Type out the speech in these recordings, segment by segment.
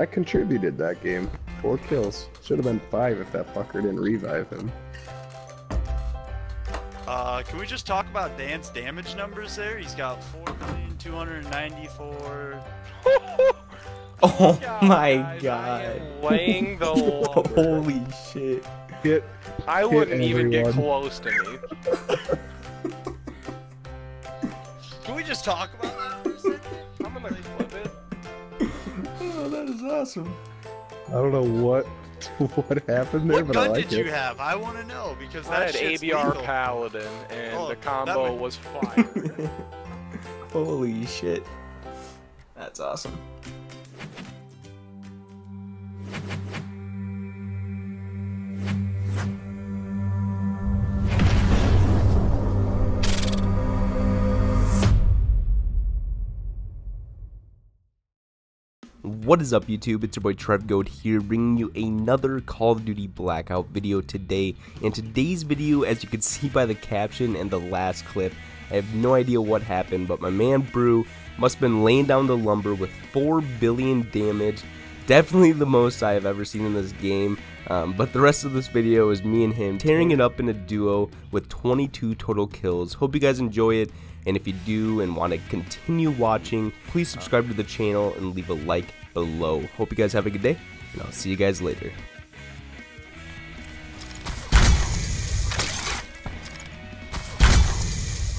I contributed that game. Four kills. Should have been five if that fucker didn't revive him. Uh, can we just talk about Dan's damage numbers there? He's got 4,294. Oh God, my guys, god. am laying the lumber. Holy shit. Hit. I wouldn't even get close to me. Can we just talk about that for a second? I'm gonna is awesome. I don't know what what happened there, What but I like it. What gun like did you have? I want to know because I that had shit's ABR lethal. Paladin, and Oh, the combo would- was fire. Holy shit. That's awesome. What is up YouTube? It's your boy Trev Goat here bringing you another Call of Duty Blackout video today. In today's video, as you can see by the caption and the last clip, I have no idea what happened, but my man Brew must have been laying down the lumber with 4 billion damage. Definitely the most I have ever seen in this game. Um, but the rest of this video is me and him tearing it up in a duo with 22 total kills. Hope you guys enjoy it. And if you do and want to continue watching, please subscribe to the channel and leave a like below. Hope you guys have a good day, and I'll see you guys later.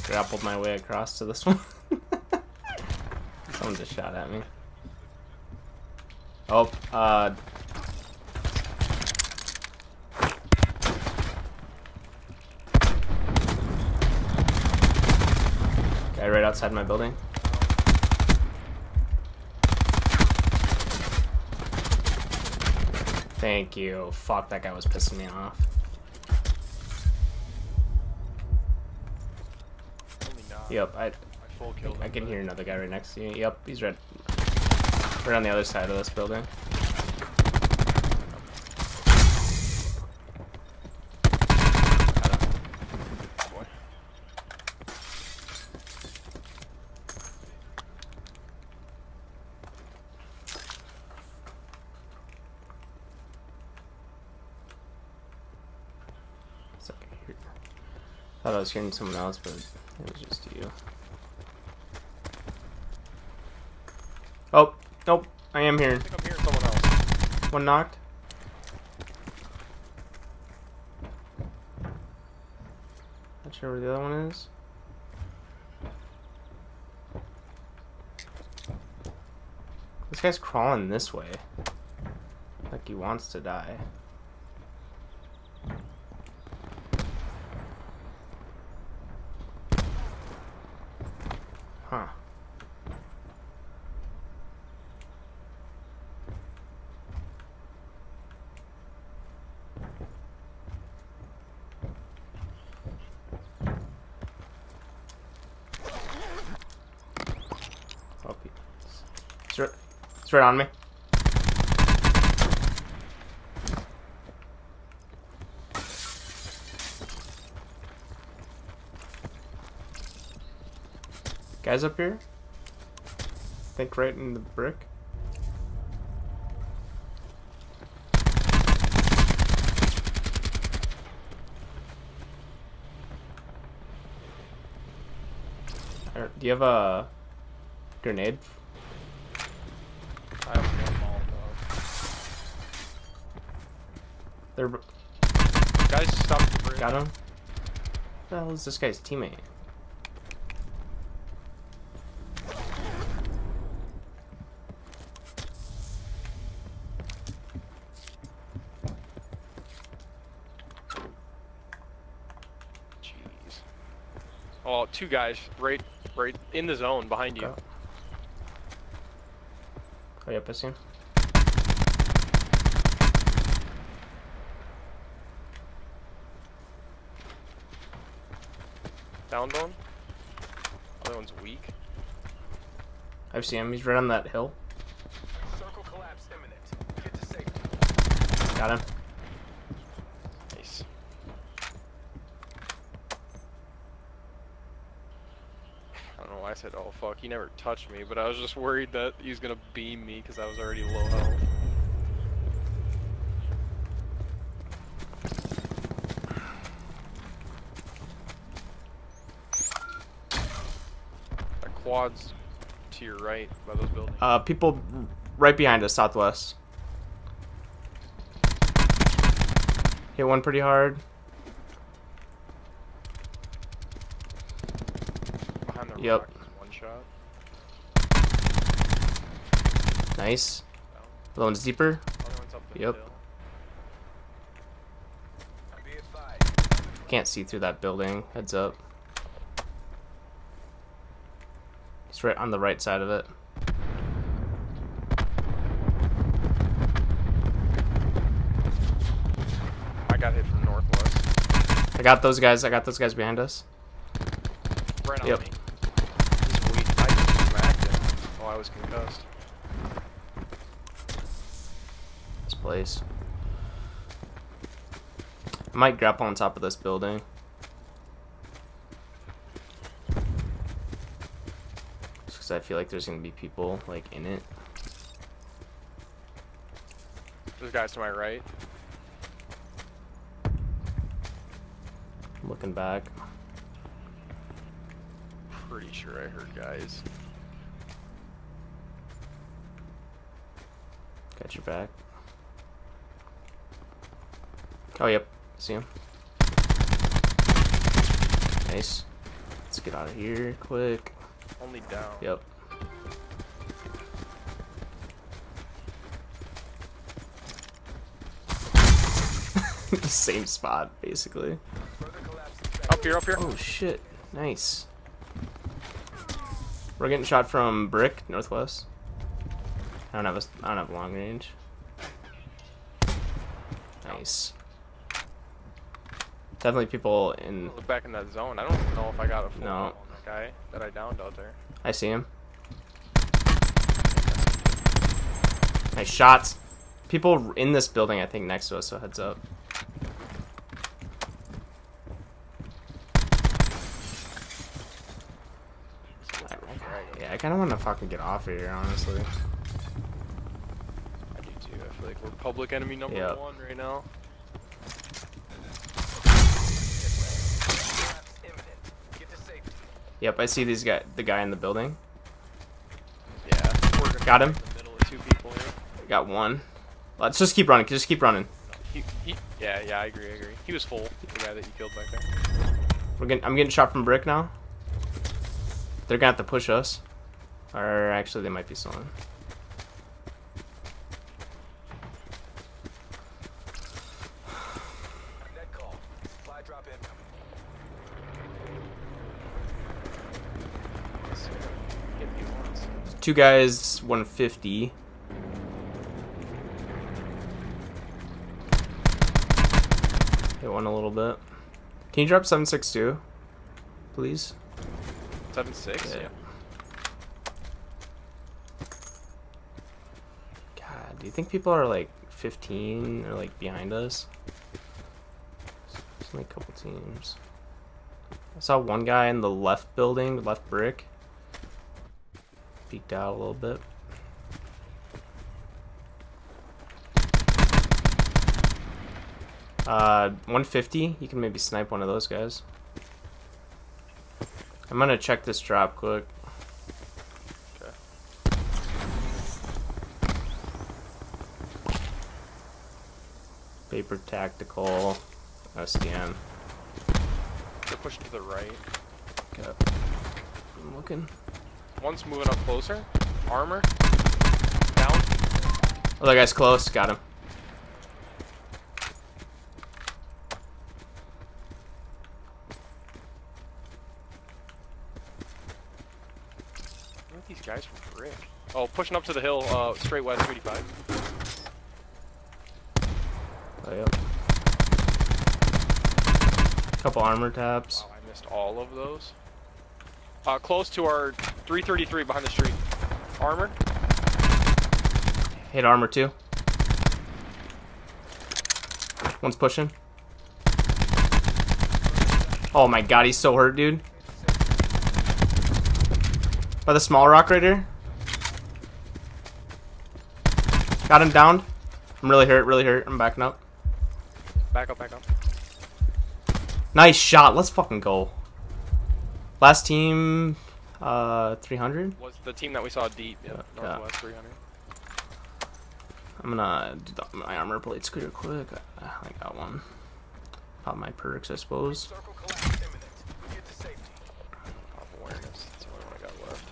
Grappled my way across to this one. Someone just shot at me. Oh, uh. Guy right outside my building. Thank you. Fuck, that guy was pissing me off. Yep, I I I can hear another guy right next to you. Yep, he's right. Right on the other side of this building. Boy. It's okay. Here. Thought I was hearing someone else, but it was just you. Oh, nope. I am I hearing. think I'm hearing someone else. One knocked. Not sure where the other one is. This guy's crawling this way. Like he wants to die. Huh. Oh, he- it's right, it's right on me. Guys up here? think right in the brick. Do you have a grenade? I have one Molotov. There, Guys, stop the bridge. got him. What the hell is this guy's teammate? Jeez. Oh, two guys right, right in the zone behind you. Go. Oh, yep, I see him. Down one. Other one's weak. I see him. He's right on that hill. Circle collapse imminent. Get to safety. Got him. Nice. I don't know why I said, oh fuck, he never touched me, but I was just worried that he was gonna beam me because I was already low health. That quad's to your right by those buildings. Uh, people right behind us, southwest. Hit one pretty hard. Behind the yep. rock, one shot. Nice. The one's deeper. Other one's up the Yep. hill. Can't see through that building. Heads up. Right on the right side of it. I got hit from northwest. I got those guys. I got those guys behind us. Right on Yep. me. He's weak. I just smacked him while I was concussed. This place. I might grapple on top of this building. Just because I feel like there's gonna be people like in it. There's guys to my right. Looking back. Pretty sure I heard guys. Got your back. Oh, yep. See him. Nice. Let's get out of here quick. Only down. Yep. Same spot, basically. Up here, up here. Oh shit! Nice. We're getting shot from brick northwest. I don't have a I don't have long range. Nice. Definitely people in. Look back in that zone. I don't know if I got a full No. Guy that I downed out there. I see him. Nice shots. People in this building, I think, next to us. So heads up. Yeah, I kind of want to fucking get off of here, honestly. I do too. I feel like we're public enemy number Yep. one right now. Yep, I see these guy, the guy in the building. Yeah. We're gonna Got him. In the middle of two people here. Got one. Let's just keep running. Just keep running. He, he, yeah, yeah, I agree, I agree. He was full, the guy that you killed back there. We're getting. I'm getting shot from brick now. They're gonna have to push us, or actually, they might be. Let's see. Hit me once. Two guys, 150. Hit one a little bit. Can you drop 762, please? Seven six. Yeah. Yeah. God, do you think people are like 15 or like behind us? There's only a couple teams. I saw one guy in the left building, left brick. Peeked out a little bit. Uh, 150. You can maybe snipe one of those guys. I'm gonna check this drop quick. Okay. Paper tactical. SDM. They're pushing to the right. Okay. I'm looking. One's moving up closer. Armor. Down. Oh, that guy's close. Got him. Where are these guys from Brick? Oh, pushing up to the hill, uh, straight west, 285. Oh, yep. Couple armor taps. Wow, I missed all of those. Uh, close to our 333 behind the street. Armor. Hit armor too. One's pushing. Oh my god, he's so hurt, dude. By the small rock right here. Got him down. I'm really hurt, really hurt. I'm backing up. Back up, back up. Nice shot. Let's fucking go. Last team, uh, 300. Was the team that we saw deep, yeah, Yeah. northwest 300. I'm gonna do the, my armor plates clear quick. I, I got one. Pop my perks, I suppose. Pop awareness. That's the only one I got left.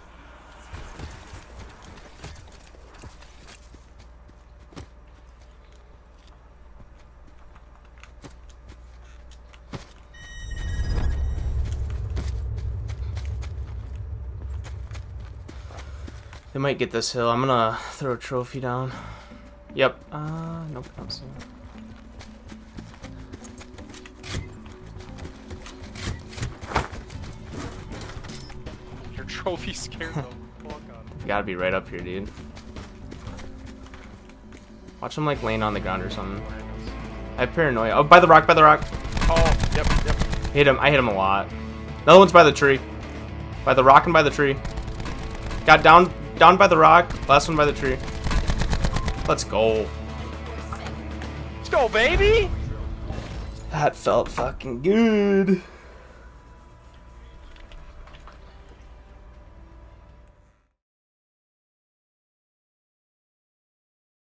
They might get this hill. I'm gonna throw a trophy down. Yep. Uh, nope. Not. Your trophy scared the fuck out of me. Gotta be right up here, dude. Watch him like laying on the ground or something. I have paranoia. Oh, by the rock, by the rock. Oh, yep, yep. Hit him. I hit him a lot. Another one's by the tree. By the rock and by the tree. Got down, down by the rock. Last one by the tree. Let's go. Let's go, baby! That felt fucking good.